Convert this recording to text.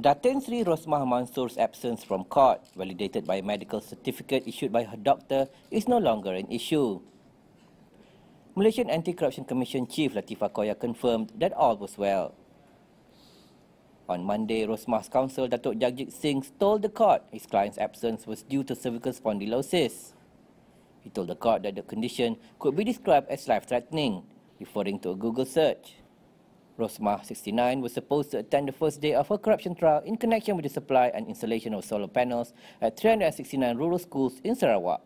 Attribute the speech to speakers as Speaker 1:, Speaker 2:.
Speaker 1: Datin Sri Rosmah Mansur's absence from court, validated by a medical certificate issued by her doctor, is no longer an issue. Malaysian Anti-Corruption Commission Chief Latifah Koya confirmed that all was well. On Monday, Rosmah's counsel Datuk Jagjit Singh told the court his client's absence was due to cervical spondylosis. He told the court that the condition could be described as life-threatening, referring to a Google search. Rosmah, 69, was supposed to attend the first day of her corruption trial in connection with the supply and installation of solar panels at 369 rural schools in Sarawak.